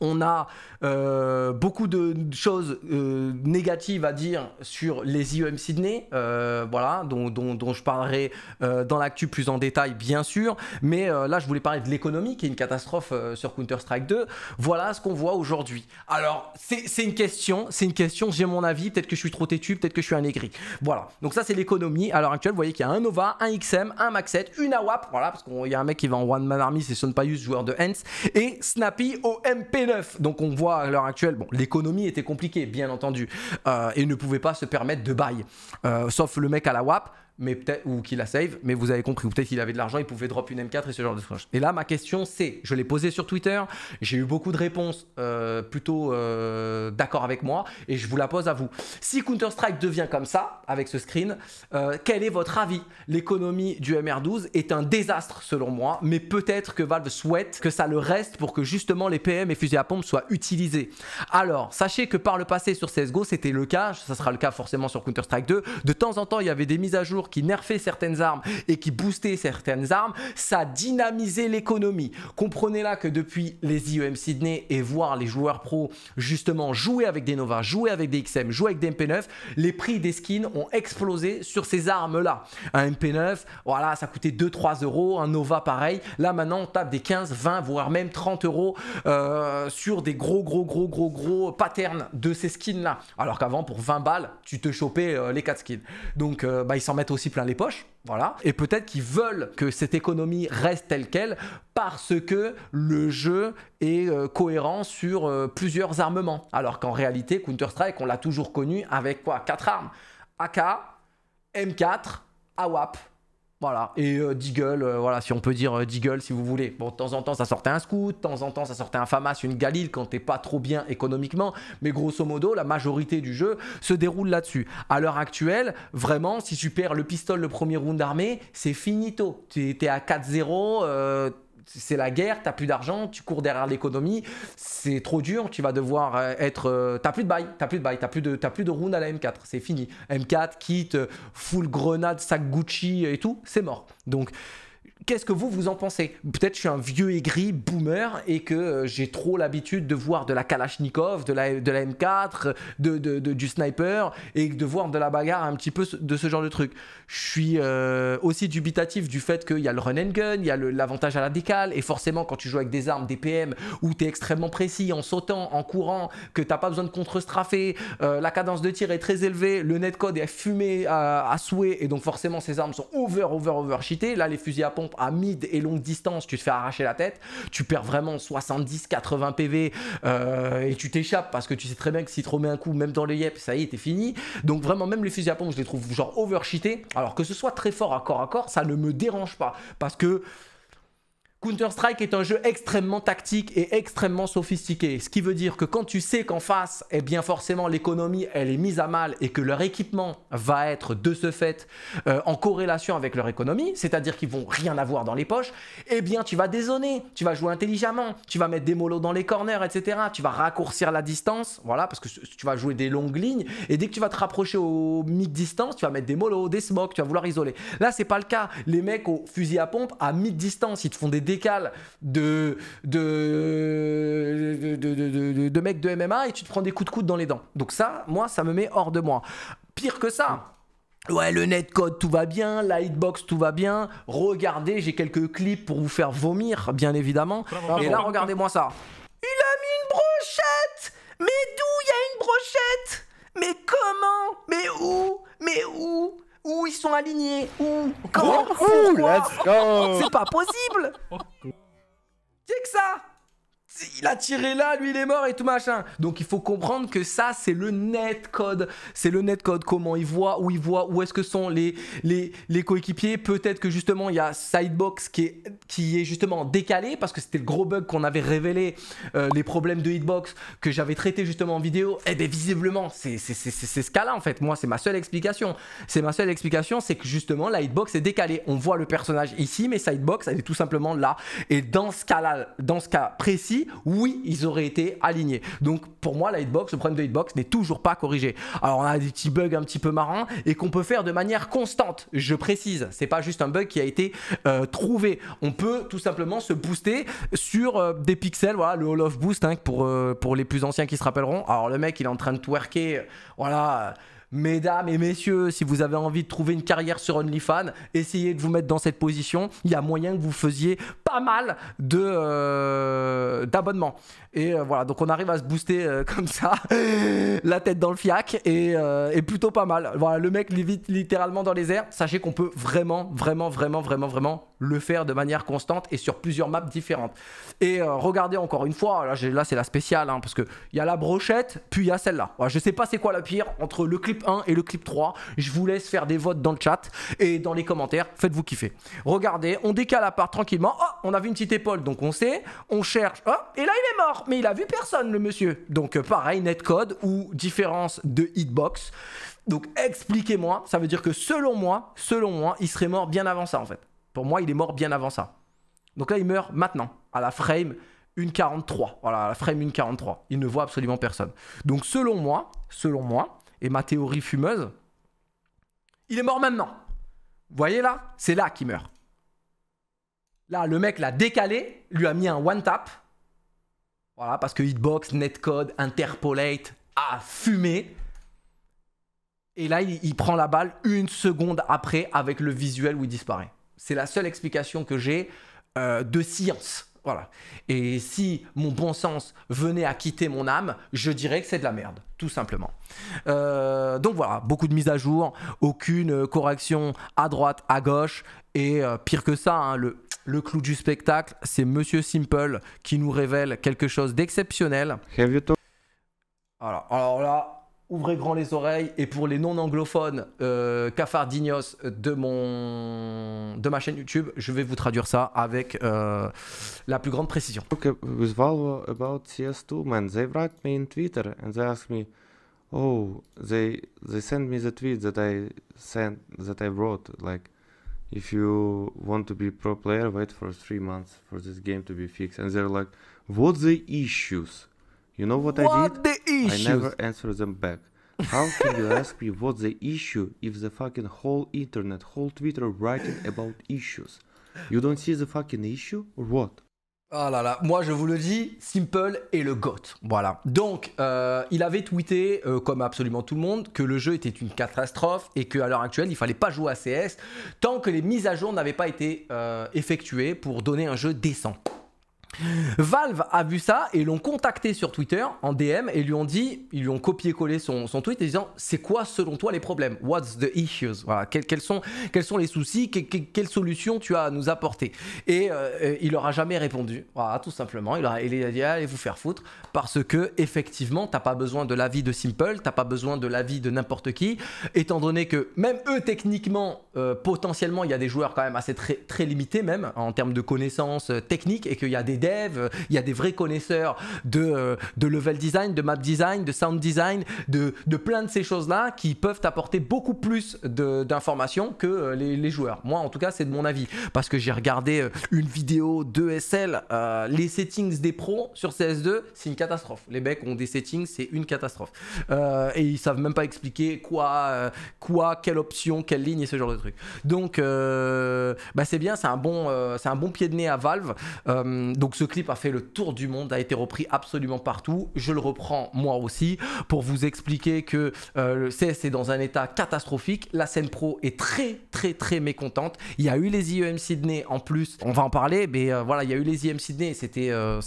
[SPEAKER 1] On a euh, beaucoup de choses euh, négatives à dire sur les IEM Sydney, euh, voilà, dont, je parlerai dans l'actu plus en détail, bien sûr. Mais là, je voulais parler de l'économie, qui est une catastrophe sur Counter-Strike 2. Voilà ce qu'on voit aujourd'hui. Alors, c'est une question, c'est une question, j'ai mon avis, peut-être que je suis trop têtu, peut-être que je suis un aigri. Voilà, donc ça, c'est l'économie. À l'heure actuelle, vous voyez qu'il y a un Nova, un XM, un Max 7, une AWAP, voilà, parce qu'il y a un mec qui va en One Man Army, c'est Son Payus, joueur de Hens, et Snappy au MP9. Donc, on voit à l'heure actuelle, l'économie était compliquée, bien entendu, euh, et ne pouvait pas se permettre de bail. Euh, sauf le mec à la WAP, mais peut-être ou qu'il a save, mais vous avez compris, ou peut-être qu'il avait de l'argent, il pouvait drop une M4 et ce genre de choses. Et là, ma question c'est, je l'ai posée sur Twitter, j'ai eu beaucoup de réponses euh, plutôt euh, d'accord avec moi, et je vous la pose à vous. Si Counter Strike devient comme ça avec ce screen, euh, quel est votre avis? L'économie du MR12 est un désastre selon moi, mais peut-être que Valve souhaite que ça le reste pour que justement les PM et fusils à pompe soient utilisés. Alors, sachez que par le passé sur CS:GO, c'était le cas, ça sera le cas forcément sur Counter Strike 2. De temps en temps, il y avait des mises à jour qui nerfait certaines armes et qui boostait certaines armes, ça dynamisait l'économie. Comprenez là que depuis les IEM Sydney et voir les joueurs pros justement jouer avec des Nova, jouer avec des XM, jouer avec des MP9, les prix des skins ont explosé sur ces armes-là. Un MP9, voilà, ça coûtait 2-3 euros, un Nova pareil. Là maintenant, on tape des 15, 20, voire même 30 euros euh, sur des gros, gros, gros, gros, gros patterns de ces skins-là. Alors qu'avant, pour 20 balles, tu te chopais euh, les 4 skins. Donc, euh, bah, ils s'en mettent aussi plein les poches. Voilà. Et peut-être qu'ils veulent que cette économie reste telle qu'elle parce que le jeu est euh, cohérent sur euh, plusieurs armements. Alors qu'en réalité, Counter-Strike, on l'a toujours connu avec quoi? Quatre armes. AK, M4, AWAP voilà, et euh, Deagle, euh, voilà, si on peut dire euh, Deagle si vous voulez. Bon, de temps en temps, ça sortait un Scout, de temps en temps, ça sortait un Famas, une Galil quand t'es pas trop bien économiquement, mais grosso modo, la majorité du jeu se déroule là-dessus. À l'heure actuelle, vraiment, si tu perds le pistolet le premier round d'armée, c'est finito. Tu es à 4-0, c'est la guerre, t'as plus d'argent, tu cours derrière l'économie, c'est trop dur, tu vas devoir euh, être, euh, t'as plus de bail, t'as plus de bail, t'as plus de, plus de round à la M4, c'est fini. M4, kit, full grenade, sac Gucci et tout, c'est mort. Donc Qu'est-ce que vous, vous en pensez? Peut-être je suis un vieux aigri, boomer, et que euh, j'ai trop l'habitude de voir de la Kalachnikov, de la, de la M4, de, du sniper, et de voir de la bagarre un petit peu de ce genre de truc. Je suis euh, aussi dubitatif du fait qu'il y a le run and gun, il y a l'avantage à la décale, et forcément quand tu joues avec des armes, des PM, où tu es extrêmement précis en sautant, en courant, que tu n'as pas besoin de contre-straffer, euh, la cadence de tir est très élevée, le netcode est fumé à, à, souhait, et donc forcément ces armes sont over, over, over cheatées. Là, les fusils à pompe à mid et longue distance, tu te fais arracher la tête, tu perds vraiment 70, 80 PV euh, et tu t'échappes parce que tu sais très bien que si tu remets un coup, même dans les yep, ça y est, t'es fini. Donc vraiment, même les fusils à pompe, je les trouve genre overcheatés. Alors que ce soit très fort à corps à corps, ça ne me dérange pas parce que Counter-Strike est un jeu extrêmement tactique et extrêmement sophistiqué, ce qui veut dire que quand tu sais qu'en face, eh bien forcément l'économie elle est mise à mal et que leur équipement va être de ce fait euh, en corrélation avec leur économie, c'est-à-dire qu'ils vont rien avoir dans les poches, eh bien tu vas dézoner, tu vas jouer intelligemment, tu vas mettre des molos dans les corners, etc. Tu vas raccourcir la distance, voilà, parce que tu vas jouer des longues lignes. Et dès que tu vas te rapprocher au mid-distance, tu vas mettre des molos, des smokes, tu vas vouloir isoler. Là c'est pas le cas, les mecs au fusil à pompe à mid-distance, ils te font des décales de de, de, de, mecs de MMA et tu te prends des coups de coude dans les dents. Donc ça, moi, ça me met hors de moi. Pire que ça. Ouais, le netcode, tout va bien, la hitbox, tout va bien. Regardez, j'ai quelques clips pour vous faire vomir, bien évidemment. Et là, regardez-moi ça. Il a mis une brochette Mais d'où il y a une brochette? Mais comment? Mais où? Mais où? Où ils sont alignés Où Comment
[SPEAKER 3] Let's go.
[SPEAKER 1] C'est pas possible. C'est que ça il a tiré là, lui il est mort et tout machin. Donc il faut comprendre que ça c'est le net code. C'est le net code, comment il voit, où il voit, où est-ce que sont les, coéquipiers. Peut-être que justement il y a Sidebox qui est, qui est justement décalé parce que c'était le gros bug qu'on avait révélé, euh, les problèmes de hitbox que j'avais traité justement en vidéo. Et eh bien visiblement c'est ce cas-là en fait. Moi c'est ma seule explication. C'est ma seule explication, c'est que justement la hitbox est décalée. On voit le personnage ici, mais Sidebox elle est tout simplement là. Et dans ce cas-là, dans ce cas précis, oui, ils auraient été alignés. Donc pour moi, la hitbox, le problème de hitbox n'est toujours pas corrigé. Alors on a des petits bugs un petit peu marrants et qu'on peut faire de manière constante. Je précise, c'est pas juste un bug qui a été euh, trouvé. On peut tout simplement se booster sur euh, des pixels, voilà, le Hall of Boost hein, pour, euh, pour les plus anciens qui se rappelleront. Alors le mec, il est en train de twerker, voilà Mesdames et messieurs, si vous avez envie de trouver une carrière sur OnlyFans, essayez de vous mettre dans cette position. Il y a moyen que vous faisiez pas mal de euh, d'abonnements. Et euh, voilà, donc on arrive à se booster euh, comme ça, la tête dans le fiac, et, plutôt pas mal. Voilà, le mec littéralement dans les airs. Sachez qu'on peut vraiment, vraiment, vraiment, vraiment, vraiment le faire de manière constante et sur plusieurs maps différentes. Et regardez encore une fois, là, c'est la spéciale, hein, parce qu'il y a la brochette, puis il y a celle-là. Voilà, je sais pas c'est quoi la pire entre le clip 1 et le clip 3. Je vous laisse faire des votes dans le chat et dans les commentaires. Faites-vous kiffer. Regardez, on décale à part tranquillement. Oh, on a vu une petite épaule, donc on sait. On cherche. Oh, et là, il est mort. Mais il a vu personne, le monsieur. Donc, euh, pareil, netcode ou différence de hitbox. Donc, expliquez-moi. Ça veut dire que selon moi, selon moi, il serait mort bien avant ça, en fait. Pour moi, il est mort bien avant ça. Donc là, il meurt maintenant, à la frame 1.43. Voilà, à la frame 1.43. Il ne voit absolument personne. Donc selon moi, selon moi, et ma théorie fumeuse, il est mort maintenant. Vous voyez là C'est là qu'il meurt. Là, le mec l'a décalé, lui a mis un one tap. Voilà, parce que Hitbox, Netcode, Interpolate a fumé. Et là, il, prend la balle une seconde après avec le visuel où il disparaît. C'est la seule explication que j'ai euh, de science. Voilà. Et si mon bon sens venait à quitter mon âme, je dirais que c'est de la merde, tout simplement. Euh, donc voilà, beaucoup de mises à jour, aucune correction à droite, à gauche, et euh, pire que ça, hein, le, le clou du spectacle, c'est Monsieur Simple qui nous révèle quelque chose d'exceptionnel. Alors, alors là, ouvrez grand les oreilles et pour les non anglophones euh, cafardignos de mon de ma chaîne YouTube je vais vous traduire ça avec euh, la plus grande précision
[SPEAKER 3] with Valve about CS2 man they write me in Twitter and they ask me oh they they send me the tweet that I sent that I wrote like if you want to be pro player, wait for three months for this game to be fixed. And they're like, what the issues? You know what, I
[SPEAKER 1] What
[SPEAKER 3] did?
[SPEAKER 1] the
[SPEAKER 3] I never answer them back. How can you ask me what's the issue if the fucking whole internet, whole Twitter writing about issues? You don't see the fucking issue or what?
[SPEAKER 1] Oh là là, moi je vous le dis, Simple est le GOAT. Voilà. Donc, euh, il avait tweeté, euh, comme absolument tout le monde, que le jeu était une catastrophe et qu'à l'heure actuelle, il fallait pas jouer à CS tant que les mises à jour n'avaient pas été euh, effectuées pour donner un jeu décent. Valve a vu ça et l'ont contacté sur Twitter en DM et lui ont dit, ils lui ont copié-collé son, son tweet en disant c'est quoi selon toi les problèmes? What's the issues? Voilà, quels, quels sont, quels sont les soucis? Que- que- Quelle solution tu as à nous apporter? Et euh, il leur a jamais répondu. Voilà, tout simplement. Il, a, il a dit allez vous faire foutre parce que effectivement t'as pas besoin de l'avis de Simple, t'as pas besoin de l'avis de n'importe qui, étant donné que même eux techniquement, euh, potentiellement il y a des joueurs quand même assez très, très limités même en termes de connaissances euh, techniques et qu'il y a des il y a des vrais connaisseurs de, euh, de level design, de map design, de sound design, de, plein de ces choses-là qui peuvent apporter beaucoup plus d'informations que euh, les, joueurs. Moi en tout cas c'est de mon avis parce que j'ai regardé euh, une vidéo de SL, les settings des pros sur CS2, c'est une catastrophe. Les mecs ont des settings, c'est une catastrophe. Et ils savent même pas expliquer quoi, quoi, quelle option, quelle ligne et ce genre de trucs. Donc, bah c'est bien, c'est un bon, un bon pied de nez à Valve. Euh, ce clip a fait le tour du monde, a été repris absolument partout. Je le reprends moi aussi pour vous expliquer que euh, le CS est dans un état catastrophique. La scène pro est très, très, très mécontente. Il y a eu les IEM Sydney en plus. On va en parler, mais euh, voilà, il y a eu les IEM Sydney. C'était, euh,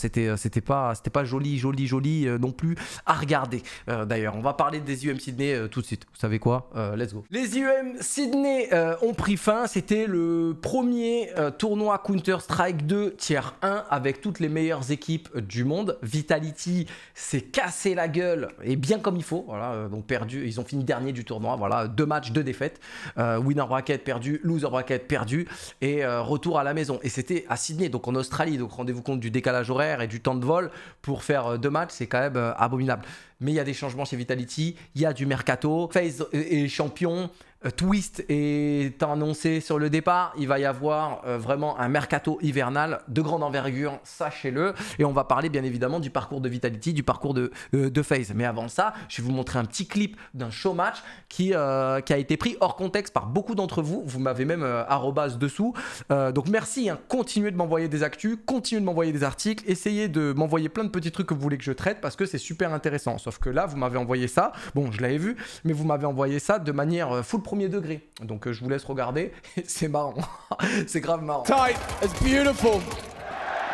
[SPEAKER 1] pas, pas joli, joli, joli non plus à regarder. D'ailleurs, on va parler des IEM Sydney tout de suite. Vous savez quoi? Let's go. Les IEM Sydney ont pris fin. C'était le premier tournoi Counter Strike 2 tiers 1 avec toutes les meilleures équipes du monde. Vitality s'est cassé la gueule et bien comme il faut. Voilà, euh, donc perdu. Ils ont fini dernier du tournoi. Voilà, deux matchs, deux défaites. Euh, winner bracket perdu, loser bracket perdu et euh, retour à la maison. Et c'était à Sydney, donc en Australie. Donc rendez-vous compte du décalage horaire et du temps de vol pour faire deux matchs, c'est quand même abominable. Mais il y a des changements chez Vitality, il y a du mercato, FaZe est champion. Euh, Twist est annoncé sur le départ. Il va y avoir euh, vraiment un mercato hivernal de grande envergure, sachez-le. Et on va parler bien évidemment du parcours de Vitality, du parcours de, euh, de FaZe. Mais avant ça, je vais vous montrer un petit clip d'un show match qui, qui a été pris hors contexte par beaucoup d'entre vous. Vous m'avez même arrobas dessous. Donc merci, hein. continuez de m'envoyer des actus, continuez de m'envoyer des articles, essayez de m'envoyer plein de petits trucs que vous voulez que je traite parce que c'est super intéressant. Sauf que là, vous m'avez envoyé ça. Bon, je l'avais vu, mais vous m'avez envoyé ça de manière full premier degré. Donc euh, je vous laisse regarder. c'est marrant. c'est grave marrant.
[SPEAKER 4] tight. It's beautiful.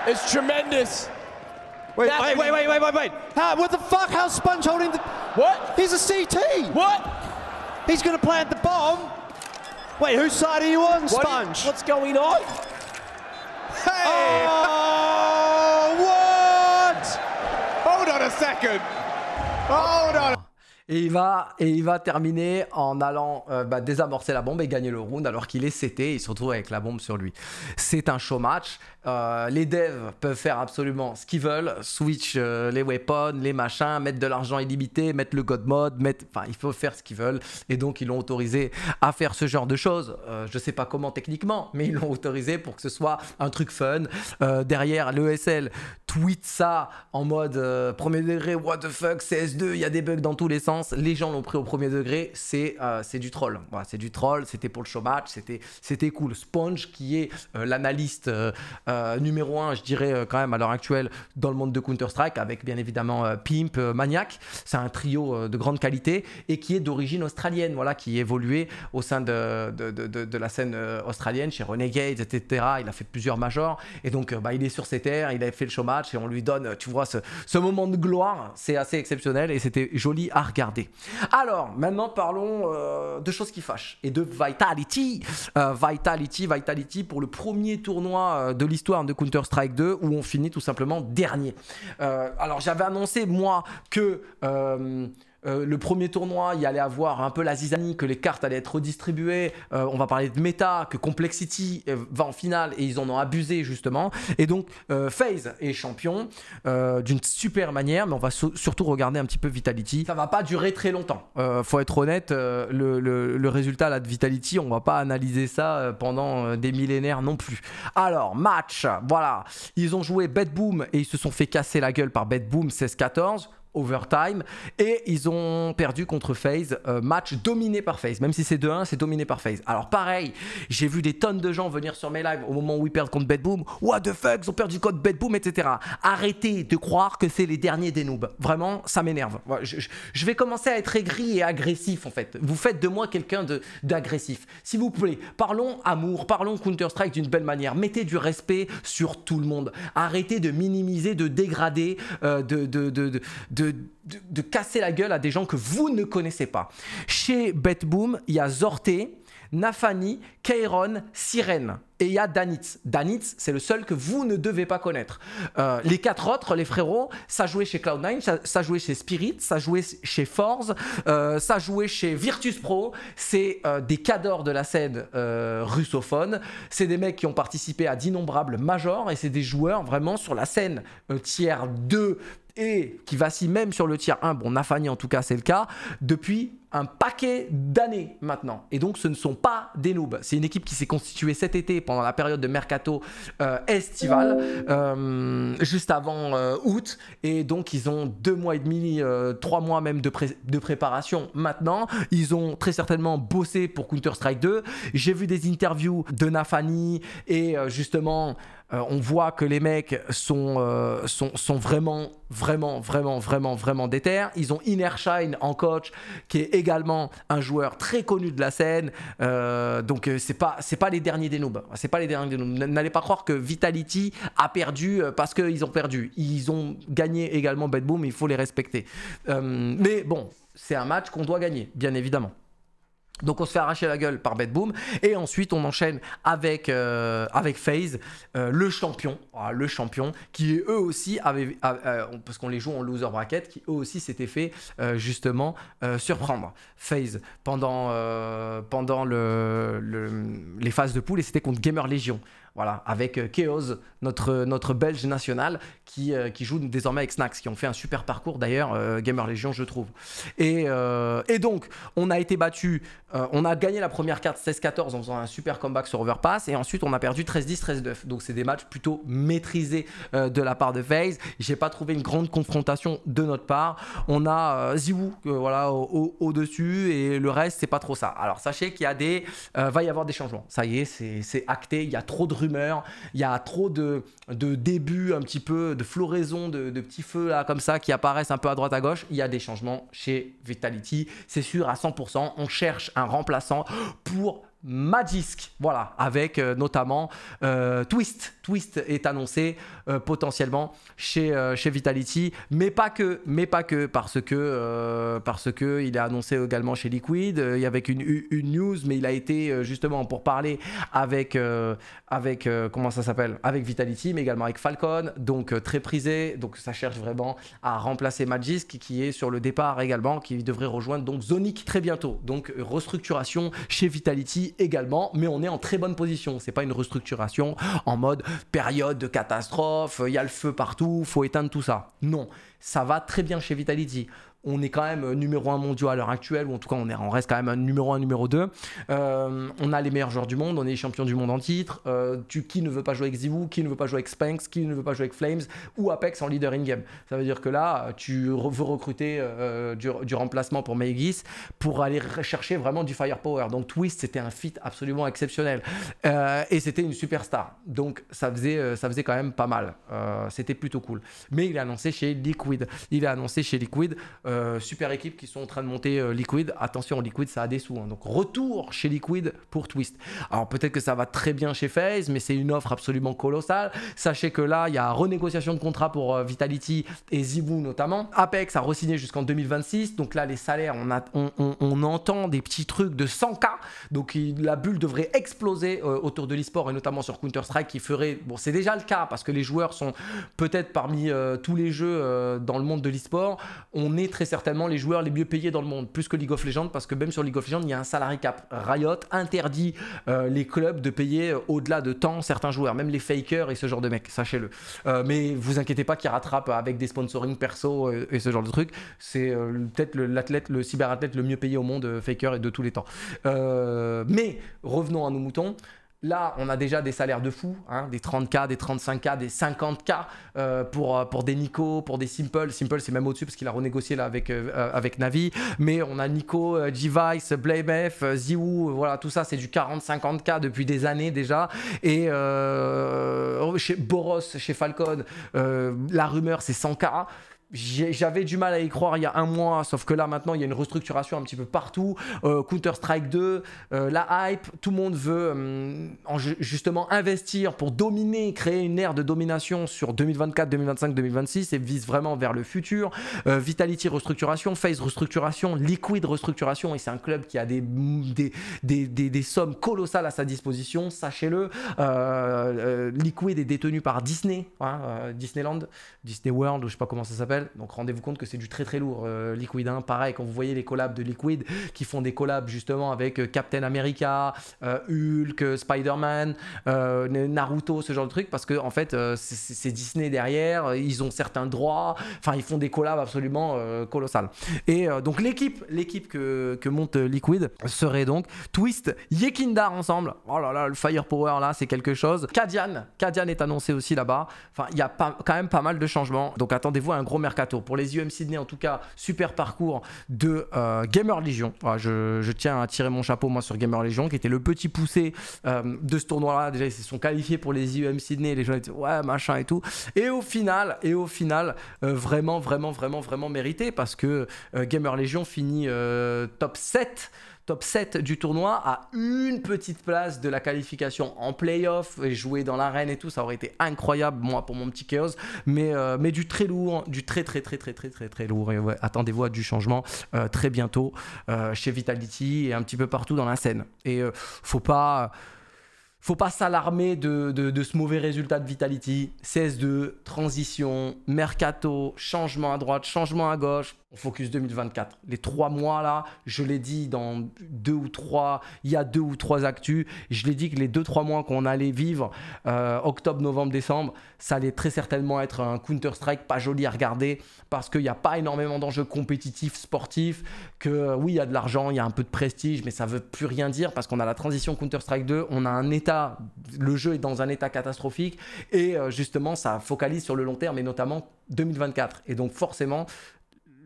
[SPEAKER 4] It's tremendous.
[SPEAKER 5] Wait, wait, wait, wait, wait, wait, wait. Ah, what the fuck? How's Sponge holding the...
[SPEAKER 4] What?
[SPEAKER 5] He's a CT.
[SPEAKER 4] What?
[SPEAKER 5] He's going to plant the bomb. Wait, whose side are you on,
[SPEAKER 4] What-
[SPEAKER 5] Sponge?
[SPEAKER 4] What's going on?
[SPEAKER 5] Hey! Oh, what?
[SPEAKER 4] Hold on a second. Hold on.
[SPEAKER 1] Et il va, et il va terminer en allant euh, bah, désamorcer la bombe et gagner le round alors qu'il est CT et il se retrouve avec la bombe sur lui. C'est un show match. Euh, les devs peuvent faire absolument ce qu'ils veulent, switch euh, les weapons, les machins, mettre de l'argent illimité, mettre le god mode, mettre, enfin, il faut faire ce qu'ils veulent. Et donc ils l'ont autorisé à faire ce genre de choses. Je sais pas comment techniquement, mais ils l'ont autorisé pour que ce soit un truc fun. Derrière, l'ESL tweet ça en mode euh, premier degré, what the fuck, CS2, il y a des bugs dans tous les sens. Les gens l'ont pris au premier degré, c'est euh, du troll. Voilà, c'est du troll, c'était pour le show match, c'était cool. Sponge, qui est euh, l'analyste euh, numéro un, je dirais quand même à l'heure actuelle dans le monde de Counter-Strike, avec bien évidemment Pimp, Maniac. C'est un trio de grande qualité et qui est d'origine australienne, voilà, qui évoluait au sein de, de, de- la scène australienne, chez Renegades, etc. Il a fait plusieurs majors et donc bah, il est sur ses terres, il a fait le show match et on lui donne, tu vois, ce, moment de gloire. C'est assez exceptionnel et c'était joli à regarder. Alors, maintenant parlons euh, de choses qui fâchent et de Vitality. Euh, Vitality, Vitality pour le premier tournoi euh, de l'histoire de Counter-Strike 2 où on finit tout simplement dernier. Alors, j'avais annoncé moi que. Euh, euh, le premier tournoi, il y allait avoir un peu la zizanie, que les cartes allaient être redistribuées. Euh, on va parler de méta, que Complexity euh, va en finale et ils en ont abusé justement. Et donc, FaZe est champion d'une super manière, mais on va surtout regarder un petit peu Vitality. Ça va pas durer très longtemps. faut être honnête, le, résultat de Vitality, on va pas analyser ça pendant des millénaires non plus. Alors, match, voilà. Ils ont joué Bet Boom et ils se sont fait casser la gueule par Bet Boom 16-14 overtime et ils ont perdu contre FaZe, euh, match dominé par FaZe, même si c'est 2-1, c'est dominé par FaZe. Alors pareil, j'ai vu des tonnes de gens venir sur mes lives au moment où ils perdent contre Bedboom, what the fuck, ils ont perdu contre Bedboom, etc. Arrêtez de croire que c'est les derniers des noobs. Vraiment, ça m'énerve. Je, vais commencer à être aigri et agressif en fait. Vous faites de moi quelqu'un d'agressif. S'il vous plaît, parlons amour, parlons Counter-Strike d'une belle manière. Mettez du respect sur tout le monde. Arrêtez de minimiser, de dégrader, euh, de, de, casser la gueule à des gens que vous ne connaissez pas. Chez BetBoom, il y a Zorté, Nafani, Kairon, Sirène. Et il y a Danitz. Danitz, c'est le seul que vous ne devez pas connaître. Euh, les quatre autres, les frérots, ça jouait chez Cloud9, ça, jouait chez Spirit, ça jouait chez Force, euh, ça jouait chez Virtus Pro. C'est euh, des cadors de la scène russophone. C'est des mecs qui ont participé à d'innombrables majors et c'est des joueurs vraiment sur la scène tiers 2 et qui vacille même sur le tiers 1, bon Nafani en tout cas c'est le cas, depuis un paquet d'années maintenant. Et donc ce ne sont pas des noobs. C'est une équipe qui s'est constituée cet été pendant la période de mercato euh, estival, euh, juste avant euh, août. Et donc ils ont deux mois et demi, trois mois même de, de, préparation maintenant. Ils ont très certainement bossé pour Counter-Strike 2. J'ai vu des interviews de Nafani et justement euh, on voit que les mecs sont, euh, sont, sont, vraiment, vraiment, vraiment, vraiment, vraiment déter. Ils ont Innershine en coach, qui est également un joueur très connu de la scène. Euh, donc c'est pas pas les derniers des noobs. C'est pas les derniers des. N'allez pas croire que Vitality a perdu parce qu'ils ont perdu. Ils ont gagné également Bad Boom. Il faut les respecter. mais bon, c'est un match qu'on doit gagner, bien évidemment. Donc on se fait arracher la gueule par Bad Boom et ensuite on enchaîne avec euh, FaZe euh, le champion. Le champion qui eux aussi avaient euh, parce qu'on les joue en loser bracket qui eux aussi s'étaient fait justement surprendre. FaZe pendant pendant le, les phases de poule et c'était contre Gamer Legion voilà, avec euh, Chaos, notre, notre belge national, qui, euh, qui joue désormais avec Snacks, qui ont fait un super parcours d'ailleurs, euh, Gamer Legion, je trouve. Et, et, donc, on a été battu, on a gagné la première carte 16-14 en faisant un super comeback sur Overpass, et ensuite on a perdu 13-10, 13-9. Donc, c'est des matchs plutôt maîtrisés de la part de FaZe. J'ai pas trouvé une grande confrontation de notre part. On a Ziwu voilà, au-dessus, et le reste, c'est pas trop ça. Alors, sachez qu'il y a des. va y avoir des changements. Ça y est, c'est acté, il y a trop de il y a trop de, de débuts, un petit peu de floraison, de, de, petits feux là comme ça qui apparaissent un peu à droite à gauche. Il y a des changements chez Vitality, c'est sûr à 100%. On cherche un remplaçant pour Magisk, voilà, avec euh, notamment euh, Twist. Twist est annoncé euh, potentiellement chez, Vitality, mais pas que, mais pas que, parce que, il est annoncé également chez Liquid, il y avait une, une news, mais il a été justement pour parler avec, avec comment ça s'appelle, avec Vitality, mais également avec Falcon, donc très prisé, donc ça cherche vraiment à remplacer Magisk, qui est sur le départ également, qui devrait rejoindre donc Zonic très bientôt, donc restructuration chez Vitality également, mais on est en très bonne position. C'est pas une restructuration en mode période de catastrophe, il y a le feu partout, faut éteindre tout ça. Non, ça va très bien chez Vitality on est quand même euh, numéro 1 mondial à l'heure actuelle, ou en tout cas on, est, reste quand même un numéro 1, numéro 2. Euh, on a les meilleurs joueurs du monde, on est champion du monde en titre. Euh, tu, qui ne veut pas jouer avec Zivu, qui ne veut pas jouer avec Spanx, qui ne veut pas jouer avec Flames ou Apex en leader in-game. Ça veut dire que là, tu veux recruter du, remplacement pour Maegis pour aller chercher vraiment du firepower. Donc Twist, c'était un fit absolument exceptionnel. et c'était une superstar. Donc ça faisait, ça faisait quand même pas mal. c'était plutôt cool. Mais il est annoncé chez Liquid. Il est annoncé chez Liquid. Euh, super équipe qui sont en train de monter euh, Liquid. Attention, Liquid, ça a des sous. Hein. Donc retour chez Liquid pour Twist. Alors peut-être que ça va très bien chez FaZe, mais c'est une offre absolument colossale. Sachez que là, il y a renégociation de contrat pour euh, Vitality et Zibu notamment. Apex a re-signé jusqu'en 2026. Donc là, les salaires, on, on, entend des petits trucs de 100K. Donc la bulle devrait exploser autour de l'e-sport et notamment sur Counter-Strike qui ferait... Bon, c'est déjà le cas parce que les joueurs sont peut-être parmi tous les jeux dans le monde de l'e-sport. On est très certainement les joueurs les mieux payés dans le monde, plus que League of Legends, parce que même sur League of Legends, il y a un salary cap. Riot interdit euh, les clubs de payer euh, au-delà de temps certains joueurs, même les fakers et ce genre de mecs, sachez-le. Euh, mais vous inquiétez pas qu'ils rattrapent avec des sponsoring perso et, ce genre de trucs. C'est peut-être l'athlète, le cyberathlète le mieux payé au monde, faker et de tous les temps. Mais revenons à nos moutons. Là, on a déjà des salaires de fou, hein, des 30K, des 35K, des 50K euh, pour, euh, pour des Nico, pour des Simple. Simple, c'est même au-dessus parce qu'il a renégocié là avec, euh, Navi. Mais on a Nico, euh, G-Vice, BlameF, Ziwoo, voilà, tout ça, c'est du 40-50K depuis des années déjà. Et chez Boros, chez Falcon, la rumeur, c'est 100K. J'avais du mal à y croire il y a un mois, sauf que là maintenant il y a une restructuration un petit peu partout. Euh, Counter-Strike 2, euh, la hype, tout le monde veut ju- justement investir pour dominer, créer une ère de domination sur 2024, 2025, 2026 et vise vraiment vers le futur. Euh, Vitality restructuration, FaZe restructuration, Liquid restructuration et c'est un club qui a des, sommes colossales à sa disposition, sachez-le. Liquid est détenu par Disney, hein, Disneyland, Disney World, ou je sais pas comment ça s'appelle. Donc rendez-vous compte que c'est du très très lourd, euh, Liquid. hein. Pareil, quand vous voyez les collabs de Liquid qui font des collabs justement avec euh, Captain America, euh, Hulk, Spider-Man, Naruto, ce genre de trucs, parce que en fait c'est- Disney derrière, ils ont certains droits, enfin ils font des collabs absolument colossales. Et donc l'équipe, l'équipe que, que monte Liquid serait donc Twist, Yekindar ensemble. Oh là là, le firepower là, c'est quelque chose. Kadian, Kadian est annoncé aussi là-bas. Enfin, il y a pas, quand même pas mal de changements. Donc attendez-vous à un gros mercato. Pour les UM Sydney, en tout cas, super parcours de euh, Gamer Legion. Voilà, je, tiens à tirer mon chapeau moi sur Gamer Legion, qui était le petit poussé euh, de ce tournoi-là. Déjà, ils se sont qualifiés pour les UM Sydney. Les gens étaient ouais machin et tout. Et au final, et au final, euh, vraiment, vraiment, vraiment, vraiment mérité parce que Gamer Legion finit top 7 top 7 du tournoi à une petite place de la qualification en playoff et jouer dans l'arène et tout ça aurait été incroyable moi pour mon petit chaos. Mais, euh, mais du très lourd du très très très très très très très lourd. Et attendez-vous à du changement euh, très bientôt euh, chez Vitality et un petit peu partout dans la scène. Et faut pas faut pas s'alarmer de, ce mauvais résultat de Vitality. CS2, transition, mercato, changement à droite, changement à gauche. On focus 2024. Les trois mois là, je l'ai dit dans deux ou trois, il y a deux ou trois actus. Je l'ai dit que les deux trois mois qu'on allait vivre, euh, octobre, novembre, décembre, ça allait très certainement être un Counter Strike pas joli à regarder parce qu'il n'y a pas énormément d'enjeux compétitifs, sportifs. Que euh, oui, il y a de l'argent, il y a un peu de prestige, mais ça veut plus rien dire parce qu'on a la transition Counter Strike 2, on a un état, le jeu est dans un état catastrophique et euh, justement ça focalise sur le long terme et notamment 2024. Et donc forcément,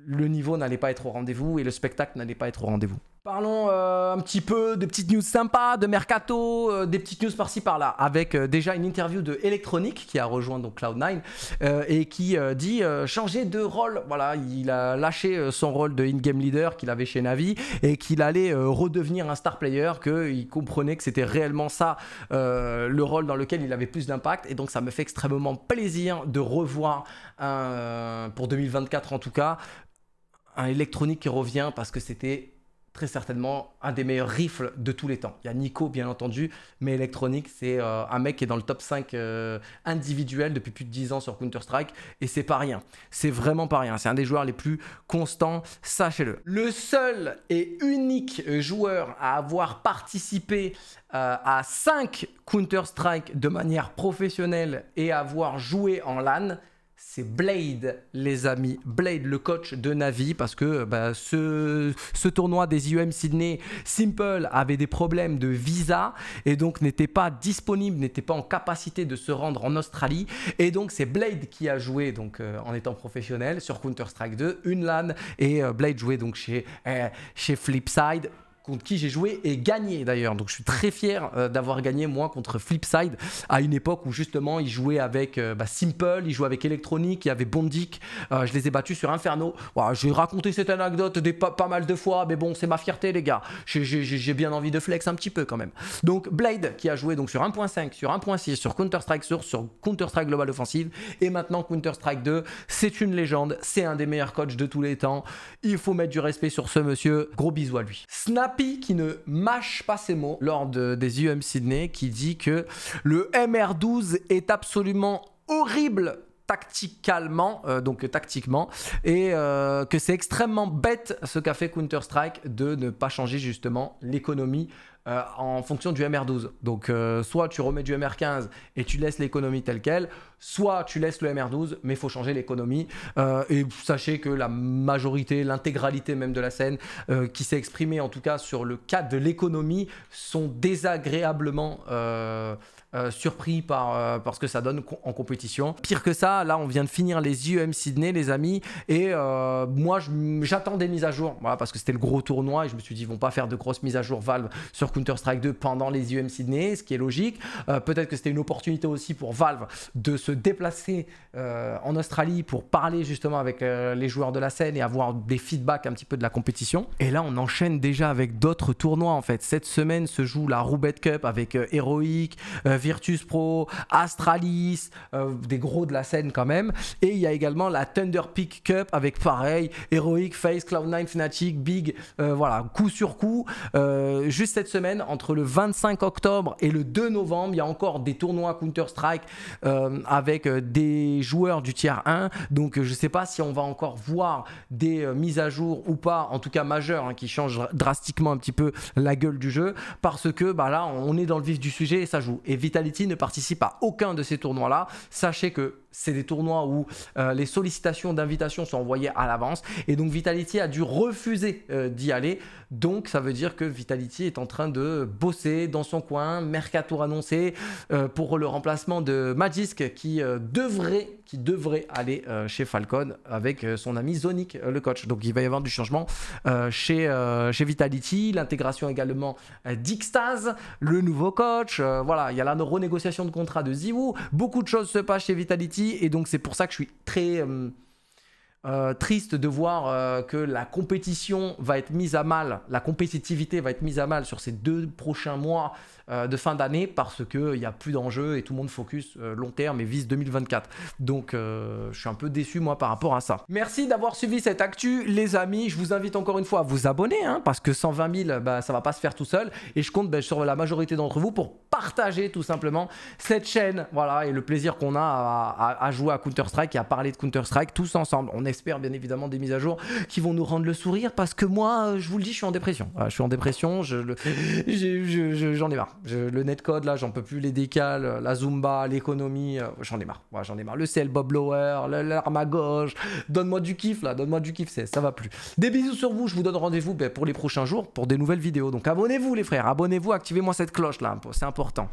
[SPEAKER 1] le niveau n'allait pas être au rendez-vous et le spectacle n'allait pas être au rendez-vous. Parlons euh, un petit peu de petites news sympas, de mercato, euh, des petites news par-ci par-là, avec euh, déjà une interview de Electronic qui a rejoint donc Cloud9 euh, et qui dit changer de rôle. Voilà, il a lâché son rôle de in-game leader qu'il avait chez Navi et qu'il allait redevenir un star player, qu'il comprenait que c'était réellement ça le rôle dans lequel il avait plus d'impact. Et donc ça me fait extrêmement plaisir de revoir pour 2024 en tout cas un électronique qui revient parce que c'était très certainement un des meilleurs rifles de tous les temps. Il y a Nico bien entendu, mais électronique c'est euh, un mec qui est dans le top 5 euh, individuel depuis plus de 10 ans sur Counter-Strike et c'est pas rien. C'est vraiment pas rien. C'est un des joueurs les plus constants, sachez-le. Le seul et unique joueur à avoir participé euh, à 5 Counter-Strike de manière professionnelle et avoir joué en LAN, c'est Blade, les amis. Blade, le coach de Navi, parce que bah, ce, tournoi des IEM Sydney, Simple avait des problèmes de visa et donc n'était pas disponible, n'était pas en capacité de se rendre en Australie. Et donc c'est Blade qui a joué donc euh, en étant professionnel sur Counter Strike 2, une LAN et euh, Blade jouait donc chez euh, chez Flipside contre qui j'ai joué et gagné d'ailleurs. Donc je suis très fier euh, d'avoir gagné moi contre Flipside à une époque où justement il jouait avec euh, bah, Simple, il jouait avec Electronic, il y avait Bondic. Euh, je les ai battus sur Inferno. Voilà, j'ai raconté cette anecdote des pas, pas mal de fois, mais bon, c'est ma fierté les gars. J'ai- bien envie de flex un petit peu quand même. Donc Blade qui a joué donc sur 1.5, sur 1.6, sur Counter-Strike Source, sur Counter-Strike Global Offensive et maintenant Counter-Strike 2. C'est une légende, c'est un des meilleurs coachs de tous les temps. Il faut mettre du respect sur ce monsieur. Gros bisous à lui. Qui ne mâche pas ses mots lors de- des UM Sydney qui dit que le MR12 est absolument horrible tacticalement, euh, donc tactiquement, et euh, que c'est extrêmement bête ce qu'a fait Counter-Strike de ne pas changer justement l'économie euh, en fonction du MR12. Donc soit tu remets du MR15 et tu laisses l'économie telle quelle, soit tu laisses le MR12 mais il faut changer l'économie. et sachez que la majorité, l'intégralité même de la scène qui s'est exprimée en tout cas sur le cadre de l'économie sont désagréablement... Euh, surpris par, euh, ce que ça donne en compétition. Pire que ça, là on vient de finir les IEM Sydney les amis et euh, moi j'attends des mises à jour voilà, parce que c'était le gros tournoi et je me suis dit ils vont pas faire de grosses mises à jour Valve sur Counter-Strike 2 pendant les IEM Sydney, ce qui est logique. Peut-être que c'était une opportunité aussi pour Valve de se déplacer en Australie pour parler justement avec les joueurs de la scène et avoir des feedbacks un petit peu de la compétition. Et là on enchaîne déjà avec d'autres tournois en fait. Cette semaine se joue la Roubette Cup avec Heroic, Virtus Pro, Astralis, euh, des gros de la scène quand même. Et il y a également la Thunder Peak Cup avec pareil, Heroic, Face, Cloud9, Fnatic, Big, euh, voilà, coup sur coup. Euh, juste cette semaine, entre le 25 octobre et le 2 novembre, il y a encore des tournois Counter-Strike avec des joueurs du tiers 1. Donc je sais pas si on va encore voir des mises à jour ou pas, en tout cas majeures, hein, qui changent drastiquement un petit peu la gueule du jeu, parce que bah, là, on est dans le vif du sujet et ça joue. Et Vitality ne participe à aucun de ces tournois-là. Sachez que c'est des tournois où euh, les sollicitations d'invitation sont envoyées à l'avance et donc Vitality a dû refuser euh, d'y aller. Donc ça veut dire que Vitality est en train de bosser dans son coin, Mercator annoncé euh, pour le remplacement de Magisk qui devrait qui devrait aller chez Falcon avec son ami Zonic, le coach. Donc il va y avoir du changement chez, Vitality, l'intégration également d'Ixtaz, le nouveau coach. voilà, il y a la renégociation de contrat de Ziwu. Beaucoup de choses se passent chez Vitality et donc c'est pour ça que je suis très euh, triste de voir euh, que la compétition va être mise à mal, la compétitivité va être mise à mal sur ces deux prochains mois euh, de fin d'année parce qu'il n'y a plus d'enjeux et tout le monde focus long terme et vise 2024. Donc je suis un peu déçu moi par rapport à ça. Merci d'avoir suivi cette actu les amis. Je vous invite encore une fois à vous abonner hein, parce que 120 000 bah, ça va pas se faire tout seul et je compte bah, sur la majorité d'entre vous pour partager tout simplement cette chaîne voilà et le plaisir qu'on a à, jouer à Counter-Strike et à parler de Counter-Strike tous ensemble. On espère bien évidemment des mises à jour qui vont nous rendre le sourire parce que moi, euh, je vous le dis, je suis en dépression. je suis en dépression, j'en ai marre. Le netcode, là, j'en peux plus, les décals, la Zumba, l'économie, euh, j'en ai marre. j'en ai marre. Le CL Bob Lower, l'arme à gauche, donne-moi du kiff là, donne-moi du kiff, ça va plus. Des bisous sur vous, je vous donne rendez-vous ben, pour les prochains jours pour des nouvelles vidéos. Donc abonnez-vous les frères, abonnez-vous, activez-moi cette cloche là, c'est important.